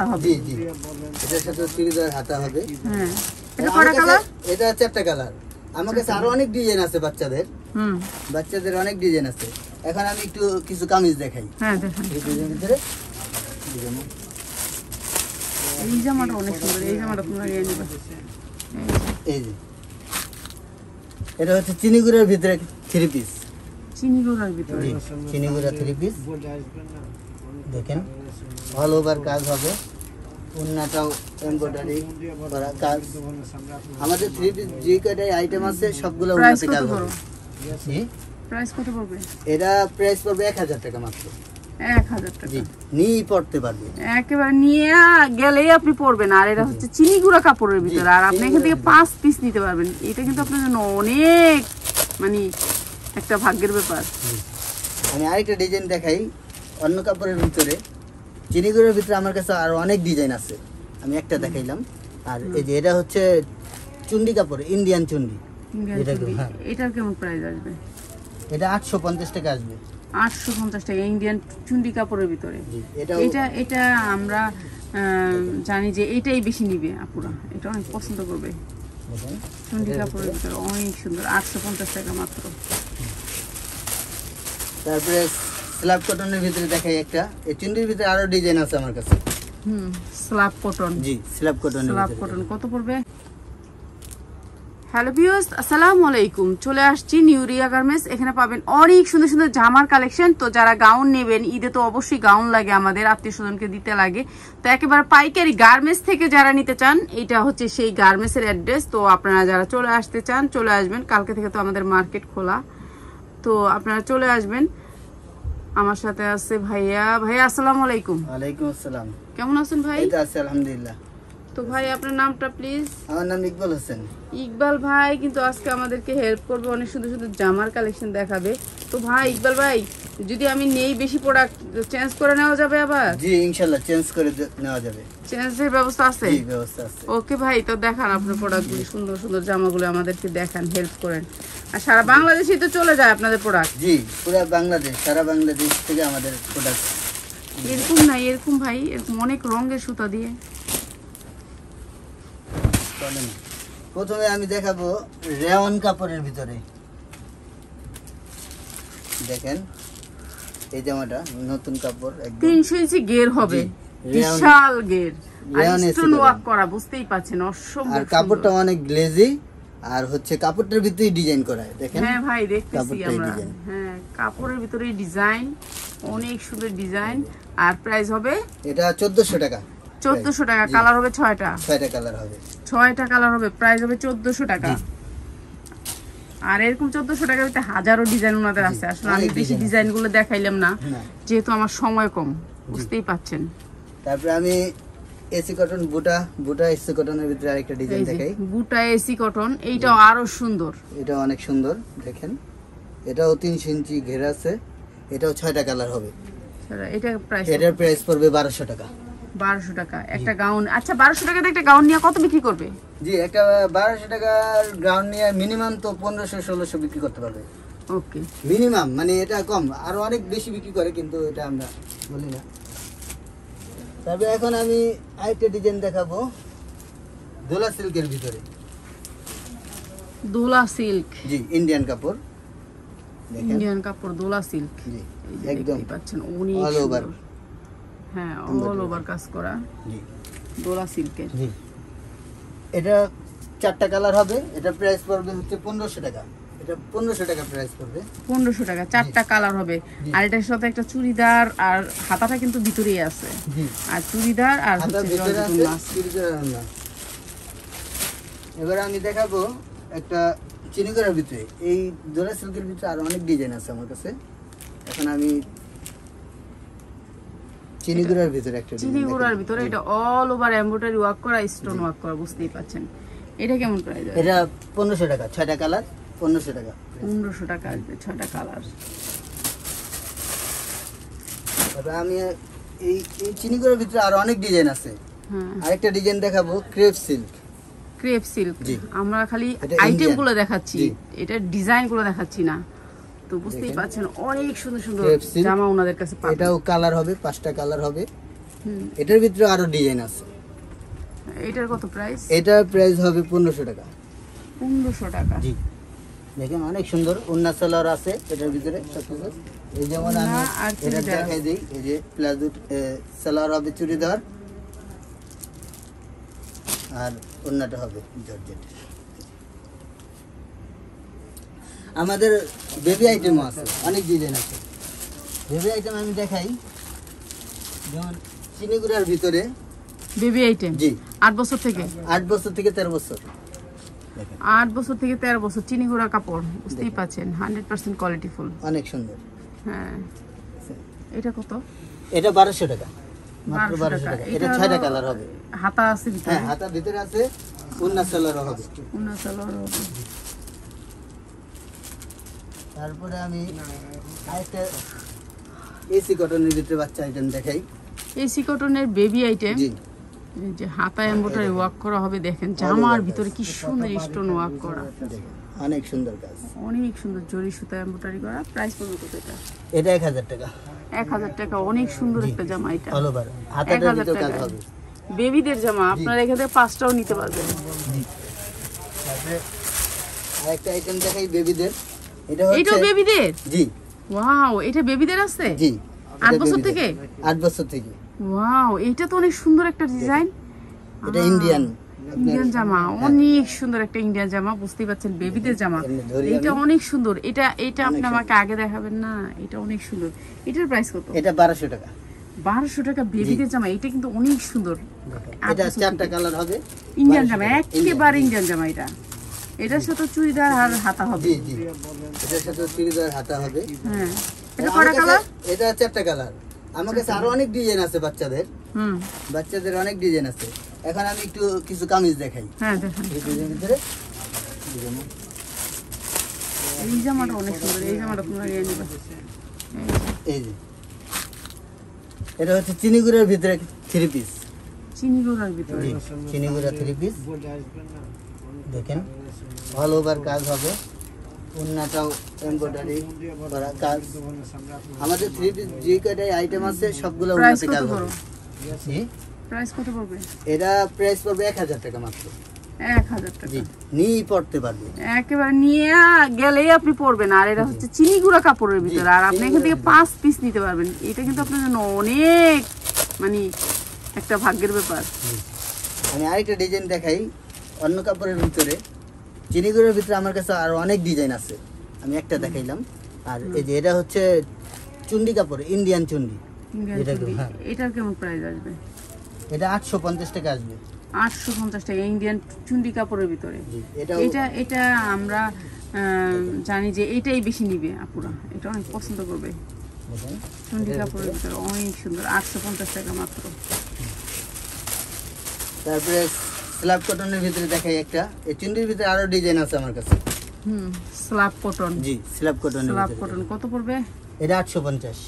হবে জি জি। এটার সাথে চুড়িদার হাতা হবে। হ্যাঁ। এটা কটা কালার এটা চারটা কালার আমার কাছে আরও অনেক ডিজাইন আছে বাচ্চাদের। হুম। বাচ্চাদের অনেক ডিজাইন আছে। এখন আমি একটু কিছু কামিজ দেখাই। হ্যাঁ দেখেন। এই ডিজাইনের ভিতরে। এই জামাটা অনেক সুন্দর। এই জামাটা তোমরা নিয়ে নিবে। এই যে। এটা হচ্ছে চিনিগুড়ার ভিতরে থ্রি পিস চিনি গুঁড়ার ভিতরে। চিনিগুড়া থ্রি পিস দেখেন। অল ওভার কাজ হবে। উন্নাটাও এমব্রয়ডারি করা কাজ। আমাদের থ্রি পিস যে কটাই আইটেম আছে সবগুলো উন্নতি কাজ হবে। জি প্রাইস কত পড়বে? এটা প্রাইস পড়বে এক হাজার টাকা মাত্র। এক হাজার টাকা। জি নিয়েই পড়তে পারবে। একেবারে নিয়ে গেলেই আপনি পড়বেন। আর এটা হচ্ছে চিনি গুঁড়া কাপড়ের ভিতরে। আর আপনি এখান থেকে পাঁচ পিস নিতে পারবেন। এটা কিন্তু আপনার জন্য অনেক মানে একটা ভাগ্যের ব্যাপার। আমি আরেকটা ডিজাইন দেখাই। অন্য কাপড়ের ভিতরে। চিনিগুড়ের ভিতরে আমার কাছে আরও অনেক ডিজাইন আছে। আমি একটা দেখাইলাম। আর এই যে এটা হচ্ছে চুন্ডি কাপড় ইন্ডিয়ান চুন্ডি। হ্যাঁ। এটার কেমন প্রাইস আসবে? এটা আটশো পঞ্চাশ টাকা আসবে। আটশো পঞ্চাশ টাকা ইন্ডিয়ান চুন্ডি কাপড়ের ভিতরে। এটা এটা আমরা জানি যে এটাই বেশি নিবে আপুরা। এটা অনেক পছন্দ করবে। চুন্ডি কাপড়ের ভিতরে অনেক সুন্দর আটশো পঞ্চাশ টাকা মাত্র। তারপরে স্ল্যাব কটনের ভিতরে দেখাই একটা। এই চুন্ডির ভিতরে আরও ডিজাইন আছে আমার কাছে। Hmm slub cotton. জি স্ল্যাব কটনের স্লাব ভিতরে। কটন কত পড়বে? হ্যালো ভিউয়ার্স আসসালামু আলাইকুম। চলে আসছি নিউ রিয়া গার্মেন্টস। এখানে পাবেন অনেক সুন্দর সুন্দর জামার কালেকশন। তো যারা গাউন নেবেন ঈদে তো অবশ্যই গাউন লাগে আমাদের আত্মীয় স্বজনকে দিতে লাগে। তো একেবারে পাইকারি গার্মেন্টস থেকে যারা নিতে চান এটা হচ্ছে সেই গার্মেন্টস এর অ্যাড্রেস। তো আপনারা যারা চলে আসতে চান চলে আসবেন। কালকে থেকে তো আমাদের মার্কেট খোলা। তো আপনারা চলে আসবেন। আমার সাথে আছে ভাইয়া। ভাইয়া আসসালামু আলাইকুম। ওয়ালাইকুম আসসালাম। কেমন আছেন ভাই? এই তো আছি আলহামদুলিল্লাহ। তো ভাই আপনার নামটা প্লিজ আমার নাম ইকবাল হোসেন। ইকবাল ভাই কিন্তু আজকে আমাদেরকে হেল্প করবে অনেক সুন্দর সুন্দর জামার কালেকশন দেখাবে। তো ভাই ইকবাল ভাই যদি আমি নেই বেশি প্রোডাক্ট চেঞ্জ করে নেওয়া যাবে আবার? জি ইনশাল্লাহ চেঞ্জ করে নেওয়া যাবে। চেঞ্জের ব্যবস্থা আছে? জি ব্যবস্থা আছে। ওকে ভাই তো দেখান আপনার প্রোডাক্টগুলি সুন্দর সুন্দর জামাগুলো আমাদেরকে দেখান হেল্প করেন। আর সারা বাংলাদেশেই তো চলে যায় আপনাদের প্রোডাক্ট জি পুরো বাংলাদেশ সারা বাংলাদেশ থেকে আমাদের প্রোডাক্ট এরকম না এরকম ভাই এরকম অনেক রঙের সুতা দিয়ে। চলেন প্রথমে আমি দেখাবো রেওয়ান কাপড়ের ভিতরে। দেখেন এই জামাটা নতুন কাপড় তিনশো ইঞ্চি গের হবে বিশাল গের। স্টোন ওয়ার্ক করা বুঝতেই অসম্ভব আর কাপড়টা অনেক গ্লেজি আর হচ্ছে কাপড়টার ভিতরেই ডিজাইন করা দেখেন। হ্যাঁ ভাই দেখতেছি আমরা। হ্যাঁ কাপড়ের ভিতরে ডিজাইন অনেক সুন্দর ডিজাইন আর প্রাইস হবে? এটা চোদ্দশো টাকা। চোদ্দশো টাকা কালার হবে ছয়টা। ছয়টা কালার হবে। ছয়টা কালার হবে প্রাইস হবে চোদ্দশো টাকা। আর এরকম চোদ্দশো টাকার ভিতরে হাজারো ডিজাইন ওনাদের আছে। আসলে আমি বেশি ডিজাইনগুলো দেখাইলাম না যেহেতু আমার সময় কম বুঝতেই পাচ্ছেন। তারপরে আমি এসি কটন বুটা বুটা এসি কটনের ভিতরে আরেকটা ডিজাইন দেখাই। বুটা এসি কটন এইটাও আরও সুন্দর। এটা অনেক সুন্দর দেখেন। এটাও তিনশো ইঞ্চি ঘেরা আছে এটাও ছয়টা কালার হবে। সেটা- এটা প্রাইস এটার প্রাইস পড়বে বারোশো টাকা। বারোশো টাকা। একটা গাউন আচ্ছা বারোশো টাকাতে একটা গাউন নিয়ে কত বিক্রি করবে? জি একটা বারোশো টাকার গ্রাউন্ড নিয়ে মিনিমাম তো পনেরোশো ষোলোশো বিক্রি করতে পারবে। ওকে। মিনিমাম মানে এটা কম। আরও অনেক বেশি বিক্রি করে কিন্তু এটা আমরা বলি না। তবে এখন আমি আরেকটা ডিজাইন দেখাবো। দোলা সিল্কের ভিতরে। দোলা সিল্ক। জি ইন্ডিয়ান কাপড়। দেখেন। ইন্ডিয়ান কাপড় দোলা সিল্ক। জি একদম পাচ্ছেন অনেক All over. হ্যাঁ অল ওভার কাজ করা। জি। দোলা সিল্কের। জি। এটা চারটা কালার হবে এটা প্রাইস পড়বে হচ্ছে পনেরোশো টাকা। এটা পনেরোশো টাকা প্রাইস পড়বে। পনেরোশো টাকা চারটা কালার হবে। আর এটার সাথে একটা চুড়িদার আর হাতাটা কিন্তু ভিতরেই আছে। আর চুড়িদার আর এবার আমি দেখাবো একটা চিনিকরার ভিতরে। এই দোলা সিল্কের ভিতরে আরও অনেক ডিজাইন আছে আমার কাছে। এখন আমি চিনিগুড়ার ভিতরে একটা চিনি গুঁড়ার ভিতরে এটা অল ওভার এমব্রয়ডারি ওয়ার্ক করা স্টোন ওয়ার্ক করা বুঝতেই পাচ্ছেন এটা কেমন প্রাইস এটা পনেরোশো টাকা ছয়টা কালার পনেরোশো টাকা। পনেরোশো টাকা আসবে ছটা কালার তারপরে আমি এই এই চিনিগুড়ার ভিতরে আরও অনেক ডিজাইন আছে। হ্যাঁ। আরেকটা ডিজাইন দেখাবো ক্রেপ সিল্ক ক্রেপ সিল্ক আমরা খালি এটা আইটেমগুলো দেখাচ্ছি। এটা ডিজাইনগুলো দেখাচ্ছি না। তো বুঝতেই পাচ্ছেন অনেক সুন্দর সুন্দর জামা ওনাদের কাছে এটাও কালার হবে পাঁচটা কালার হবে। হুম। এটার ভিতরে আরও ডিজাইন আছে। এটার কত প্রাইস এটার প্রাইস হবে পনেরোশো টাকা। পনেরোশো টাকা। জি। দেখেন অনেক সুন্দর। উন্না সালোয়ার আছে এটার ভিতরে এই যেমন আমি এটা। দেখাই দিই। এই যে প্লাজো সালোয়ার হবে চুড়িদার। আর অন্যটা হবে জর্জেট। আমাদের বেবি আইটেমও আছে অনেক ডিজাইন আছে। বেবি আইটেম আমি দেখাই যেমন চিনিগুড়ার ভিতরে। বেবি আইটেম জি। আট বছর থেকে? আট বছর থেকে তেরো বছর। আট বছর থেকে তেরো বছর চিনি ঘোড়া কাপড় বুঝতেই পাচ্ছেন হান্ড্রেড পার্সেন্ট কোয়ালিটি ফুল অনেক সুন্দর। হ্যাঁ। এটা কত? এটা বারোশো টাকা। মাত্র বারোশো টাকা। এটা ছয়টা কালার হবে। হাতা আছে ভিতরে? হ্যাঁ হাতার ভিতরে আছে উন্না সালোয়ার হবে। উন্না সালোয়ার হবে। তারপরে আমি আরেকটা এসি কটনের ভিতরে বাচ্চা আইটেম দেখাই। এসি কটনের বেবি আইটেম জি। যে হাতা এমব্রয়ডারি ওয়ার্ক করা হবে দেখেন জামার ভিতরে কি সুন্দর স্টোন ওয়ার্ক করা। অনেক সুন্দর কাজ। অনেক সুন্দর জরি সুতা এমব্রয়ডারি করা। প্রাইস পড়বে কত এটা? এটা এক হাজার টাকা। এক হাজার টাকা অনেক সুন্দর একটা জামা এটা। অল ওভার হাতাটার ভিতরে কাজ টাকা হবে। বেবিদের জামা আপনারা এখান থেকে পাঁচটাও নিতে পারবেন। তারপরে আরেকটা আইটেম দেখাই বেবিদের এটা হচ্ছে বেবিদের জি। ওয়াও এটা বেবিদের আছে? জি আট এটা বছর থেকে? আট বছর থেকে। ওয়াও এটা তো অনেক সুন্দর একটা ডিজাইন এটা ইন্ডিয়ান ইন্ডিয়ান জামা। অনেক সুন্দর একটা ইন্ডিয়ান জামা বুঝতেই পারছেন বেবিদের জামা। এটা অনেক সুন্দর। এটা এটা আপনি আমাকে আগে দেখাবেন না এটা অনেক সুন্দর। এটার প্রাইস কত? এটা বারোশো টাকা। বারোশো টাকা বেবিদের জামা এটা কিন্তু অনেক সুন্দর। এটা চারটা কালার হবে। ইন্ডিয়ান জামা। একেবারে ইন্ডিয়ান জামা এটা। এটার সাথে চুড়িদার আর হাতা হবে। জি জি। এটার সাথে চুড়িদার হাতা হবে। হ্যাঁ। এটা কটা কালার? এটা চারটা কালার। আমার কাছে আরও অনেক ডিজাইন আছে বাচ্চাদের। হুম। বাচ্চাদের অনেক ডিজাইন আছে। এখন আমি একটু কিছু কামিজ দেখাই। হ্যাঁ দেখেন। এই ডিজাইনের ভিতরে। এই জামাটা অনেক সুন্দর। এই জামাটা তোমরা নিয়ে নিবে। এই যে। এটা হচ্ছে চিনিগুড়ের ভিতরে থ্রি পিস। চিনি গুঁড়ার ভিতরে চিনিগুড়া থ্রি পিস। দেখেন অল ওভার কাজ হবে। উন্নাটাও এমব্রয়ডারি করা কাজ। আমাদের থ্রি যে কয়টাই আইটেম আছে সবগুলো উন্নতি কাজ হবে। প্রাইস কত পড়বে? এটা প্রাইস পড়বে এক হাজার টাকা মাত্র। আপনি পড়বেন। আর এটা হচ্ছে চিনি গুঁড়া কাপড়ের ভিতরে। আর আপনি এখান থেকে পাঁচ পিস নিতে পারবেন। এটা কিন্তু আপনার জন্য অনেক মানে একটা ভাগ্যের ব্যাপার। আমি আরেকটা ডিজাইন দেখাই। অন্য কাপড়ের ভিতরে চিনিগুড়ের ভিতরে আমার কাছে আরও অনেক ডিজাইন আছে। আমি একটা দেখাইলাম। আর এই যে এটা হচ্ছে চুন্ডি কাপড় ইন্ডিয়ান চুন্ডি। হ্যাঁ। এটার কেমন? প্রাইস আসবে? এটা আটশো পঞ্চাশ টাকা আসবে। আটশো পঞ্চাশ টাকা ইন্ডিয়ান চুন্ডি কাপড়ের ভিতরে। এটা এটা এটা আমরা জানি যে এটাই বেশি নিবে আপুরা। এটা অনেক পছন্দ করবে। চুন্ডি কাপড়ের ভিতরে অনেক সুন্দর আটশো পঞ্চাশ টাকা মাত্র। তারপরে স্ল্যাব কটনের ভিতরে দেখাই একটা। এই চুন্ডির ভিতরে আরও ডিজাইন আছে আমার কাছে। Hmm slub cotton. জি স্ল্যাব কটনের স্লাব ভিতরে। কটন কত পড়বে? এটা আটশো পঞ্চাশ।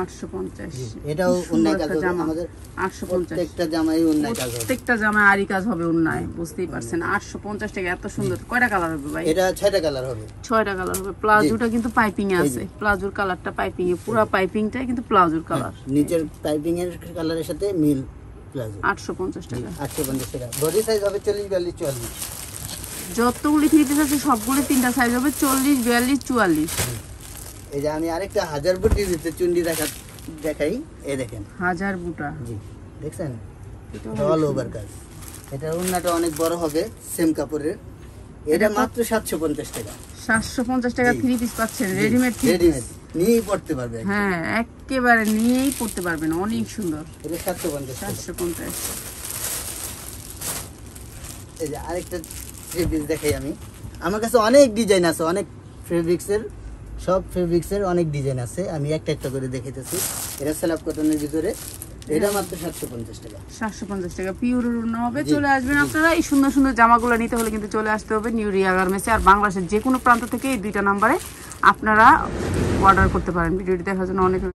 আটশো পঞ্চাশ। জি, এটাও অন্যায় কাজ হবে। আমাদের আটশো পঞ্চাশ। প্রত্যেকটা জামাই অন্যায় কাজ হবে। প্রত্যেকটা জামায় আরি কাজ হবে অন্যায় বুঝতেই পারছেন। আটশো পঞ্চাশ টাকা এত সুন্দর। কয়টা কালার হবে ভাই? এটা ছয়টা কালার হবে। ছয়টা কালার হবে। প্লাজোটা কিন্তু পাইপিং এ আছে। প্লাজোর কালারটা পাইপিং এ। পুরো পাইপিংটা কিন্তু প্লাজোর কালার। নিচের পাইপিং এর কালারের সাথে মিল। প্লাজো। আটশো পঞ্চাশ টাকা। আটশো পঞ্চাশ টাকা। বডি সাইজ হবে চল্লিশ বিয়াল্লিশ চুয়াল্লিশ। যতগুলি থ্রি পিস আছে সবগুলি তিনটা সাইজ হবে চল্লিশ বিয়াল্লিশ চুয়াল্লিশ। এই যে আমি আরেকটা হাজার বুটি দিতে চুন্ডি দেখা দেখাই এই দেখেন। হাজার বুটা। জি দেখছেন? এটা অল ওভার কাজ। এটা উন্নাটা অনেক বড় হবে সেম কাপড়ের। এটা মাত্র সাতশো পঞ্চাশ টাকা। সাতশো পঞ্চাশ টাকা জি। থ্রি পিস পাচ্ছেন রেডিমেড থ্রি রেডিমেড নিয়েই পড়তে পারবে হ্যাঁ একেবারে নিয়েই পড়তে পারবেন অনেক সুন্দর। এটা সাতশো পঞ্চাশ সাতশো পঞ্চাশ। এই যে আরেকটা থ্রি পিস দেখাই আমি। আমার কাছে অনেক ডিজাইন আছে অনেক ফেব্রিক্সের সব ফেব্রিক্সের অনেক ডিজাইন আছে। আমি একটা একটা করে দেখাইতেছি। এটা কটনের ভিতরে। এটা মাত্র সাতশো পঞ্চাশ টাকা। সাতশো পঞ্চাশ টাকা। পিওর হবে চলে আসবেন আপনারা। এই সুন্দর সুন্দর জামাগুলো নিতে হলে কিন্তু চলে আসতে হবে নিউ রিয়া গার্মেন্টসে। আর বাংলাদেশের যে কোনো প্রান্ত থেকে এই দুইটা নাম্বারে আপনারা অর্ডার করতে পারেন ভিডিওটি দেখার জন্য অনেক